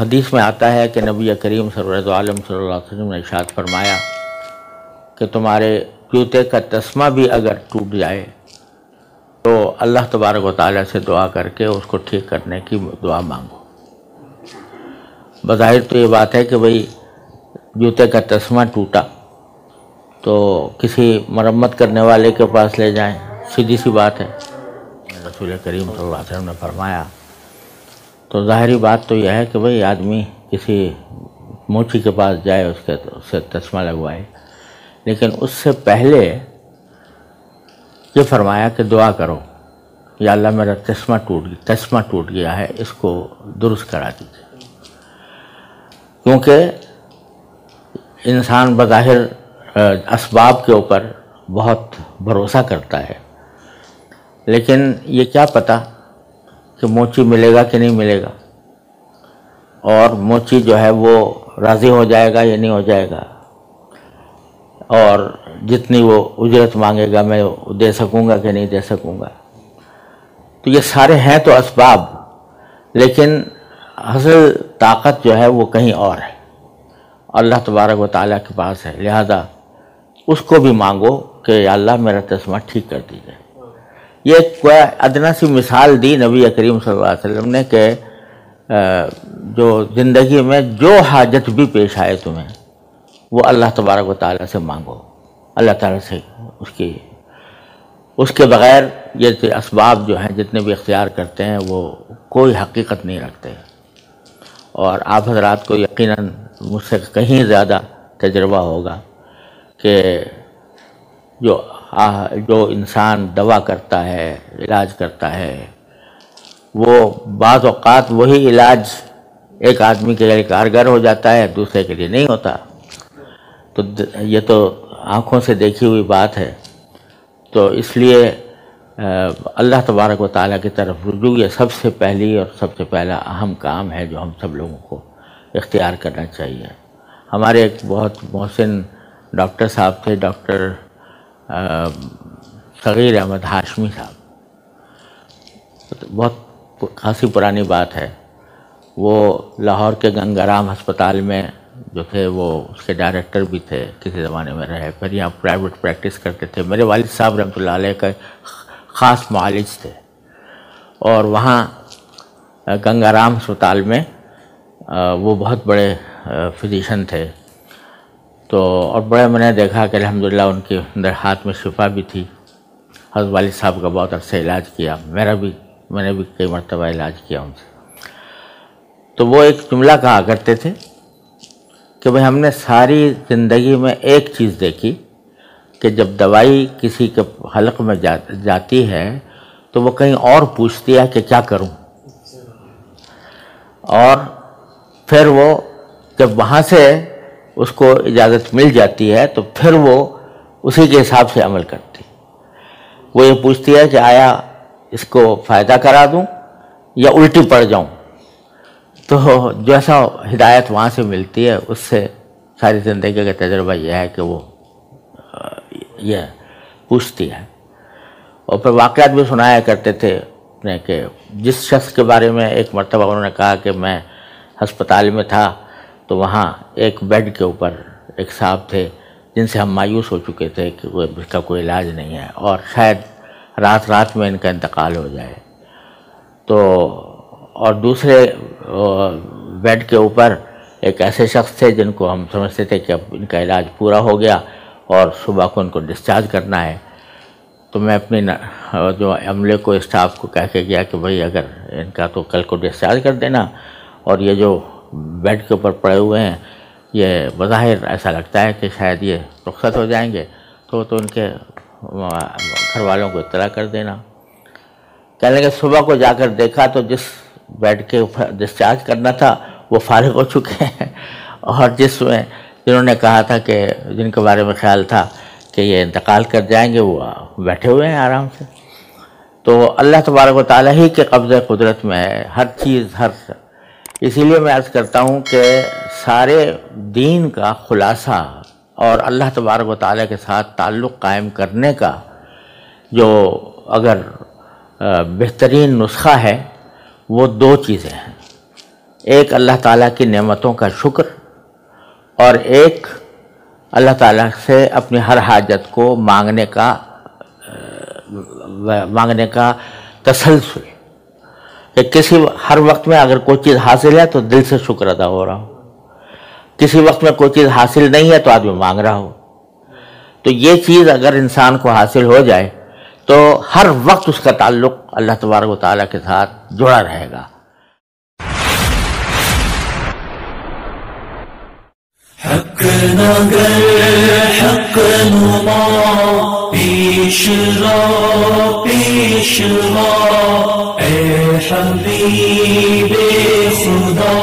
حدیث میں آتا ہے کہ نبی کریم صلی عالم صلی اللہ علیہ وسلم نے اشاد فرمایا کہ تمہارے جوتے کا تسمہ بھی اگر ٹوٹ جائے تو اللہ تبارک و تعالیٰ سے دعا کر کے اس کو ٹھیک کرنے کی دعا مانگو۔ بظاہر تو یہ بات ہے کہ بھئی جوتے کا تسمہ ٹوٹا تو کسی مرمت کرنے والے کے پاس لے جائیں، سیدھی سی بات ہے۔ رسول کریم صلی اللہ علیہ وسلم نے فرمایا تو ظاہری بات تو یہ ہے کہ بھئی آدمی کسی موچی کے پاس جائے، اس کے اس سے تسمہ لگوائے۔ لیکن اس سے پہلے یہ فرمایا کہ دعا کرو، یا اللہ میرا تسمہ ٹوٹ گیا تسمہ ٹوٹ گیا ہے، اس کو درست کرا دیجیے کیونکہ انسان بظاہر اسباب کے اوپر بہت بھروسہ کرتا ہے۔ لیکن یہ کیا پتہ کہ موچی ملے گا کہ نہیں ملے گا۔ اور موچی جو ہے وہ راضی ہو جائے گا یا نہیں ہو جائے گا۔ اور جتنی وہ اجرت مانگے گا میں دے سکوں گا کہ نہیں دے سکوں گا۔ تو یہ سارے ہیں تو اسباب، لیکن حصل طاقت جو ہے وہ کہیں اور ہے۔ اللہ تبارک و تعالیٰ کے پاس ہے، لہذا اس کو بھی مانگو کہ اللہ میرا تسمہ ٹھیک کر دیجیے یہ کوئی ادنا سی مثال دی نبی کریم صلی اللہ علیہ وسلم نے کہ جو زندگی میں جو حاجت بھی پیش آئے تمہیں، وہ اللہ تبارک و تعالیٰ سے مانگو۔ اللہ تعالیٰ سے اس کی، اس کے بغیر یہ اسباب جو ہیں جتنے بھی اختیار کرتے ہیں، وہ کوئی حقیقت نہیں رکھتے۔ اور آپ حضرات کو یقیناً مجھ سے کہیں زیادہ تجربہ ہوگا کہ جو جو انسان دوا کرتا ہے، علاج کرتا ہے، وہ بعض اوقات وہی علاج ایک آدمی کے لیے کارگر ہو جاتا ہے، دوسرے کے لیے نہیں ہوتا۔ تو یہ تو آنکھوں سے دیکھی ہوئی بات ہے۔ تو اس لیے اللہ تبارک و تعالیٰ کی طرف رجوع یہ سب سے پہلی اور سب سے پہلا اہم کام ہے جو ہم سب لوگوں کو اختیار کرنا چاہیے۔ ہمارے ایک بہت محسن ڈاکٹر صاحب تھے، ڈاکٹر صغیر احمد ہاشمی صاحب۔ بہت خاصی پرانی بات ہے۔ وہ لاہور کے گنگارام ہسپتال میں جو تھے، وہ اس کے ڈائریکٹر بھی تھے، کسی زمانے میں رہے۔ پھر یہاں پرائیویٹ پریکٹس کرتے تھے۔ میرے والد صاحب رحمۃ اللہ علیہ کا خاص معالج تھے۔ اور وہاں گنگارام ہسپتال میں وہ بہت بڑے فزیشن تھے۔ تو اور بڑے میں نے دیکھا کہ الحمدللہ ان کے اندر ہاتھ میں شفا بھی تھی۔ حضرت والد صاحب کا بہت عرصہ علاج کیا، میرا بھی، میں نے بھی کئی مرتبہ علاج کیا ان سے۔ تو وہ ایک جملہ کہا کرتے تھے کہ بھئی ہم نے ساری زندگی میں ایک چیز دیکھی کہ جب دوائی کسی کے حلق میں جاتی ہے تو وہ کہیں اور پوچھتی ہے کہ کیا کروں۔ اور پھر وہ جب وہاں سے اس کو اجازت مل جاتی ہے تو پھر وہ اسی کے حساب سے عمل کرتی وہ یہ پوچھتی ہے کہ آیا اس کو فائدہ کرا دوں یا الٹی پڑ جاؤں؟ تو جیسا ہدایت وہاں سے ملتی ہے، اس سے ساری زندگی کا تجربہ یہ ہے کہ وہ یہ پوچھتی ہے۔ اور پھر واقعات بھی سنایا کرتے تھے کہ جس شخص کے بارے میں ایک مرتبہ انہوں نے کہا کہ میں ہسپتال میں تھا تو وہاں ایک بیڈ کے اوپر ایک صاحب تھے جن سے ہم مایوس ہو چکے تھے کہ وہ اس کا کوئی علاج نہیں ہے اور شاید رات رات میں ان کا انتقال ہو جائے۔ تو اور دوسرے بیڈ کے اوپر ایک ایسے شخص تھے جن کو ہم سمجھتے تھے کہ اب ان کا علاج پورا ہو گیا اور صبح کو ان کو ڈسچارج کرنا ہے۔ تو میں اپنی جو عملے کو اسٹاف کو کہہ کے گیا کہ بھئی اگر ان کا تو کل کو ڈسچارج کر دینا اور یہ جو بیڈ کے اوپر پڑے ہوئے ہیں، یہ بظاہر ایسا لگتا ہے کہ شاید یہ رخصت ہو جائیں گے، تو تو ان کے گھر والوں کو اطلاع کر دینا۔ کہنے کہ صبح کو جا کر دیکھا تو جس بیڈ کے اوپر ڈسچارج کرنا تھا، وہ فارغ ہو چکے ہیں۔ اور جس میں جنہوں نے کہا تھا کہ جن کے بارے میں خیال تھا کہ یہ انتقال کر جائیں گے، وہ بیٹھے ہوئے ہیں آرام سے۔ تو اللہ تبارک و تعالیٰ ہی کے قبضہ قدرت میں ہے، ہر چیز، ہر اسی لیے میں عرض کرتا ہوں کہ سارے دین کا خلاصہ اور اللہ تبارک و تعالیٰ کے ساتھ تعلق قائم کرنے کا جو اگر بہترین نسخہ ہے، وہ دو چیزیں ہیں۔ ایک اللہ تعالیٰ کی نعمتوں کا شکر اور ایک اللہ تعالیٰ سے اپنی ہر حاجت کو مانگنے کا مانگنے کا تسلسل۔ کہ کسی ہر وقت میں اگر کوئی چیز حاصل ہے تو دل سے شکر ادا ہو رہا ہو کسی وقت میں کوئی چیز حاصل نہیں ہے تو آدمی مانگ رہا ہو۔ تو یہ چیز اگر انسان کو حاصل ہو جائے تو ہر وقت اس کا تعلق اللہ تبارک و تعالیٰ کے ساتھ جڑا رہے گا۔ حق حق نما۔ پیشوا پیشوا اے حبیب خدا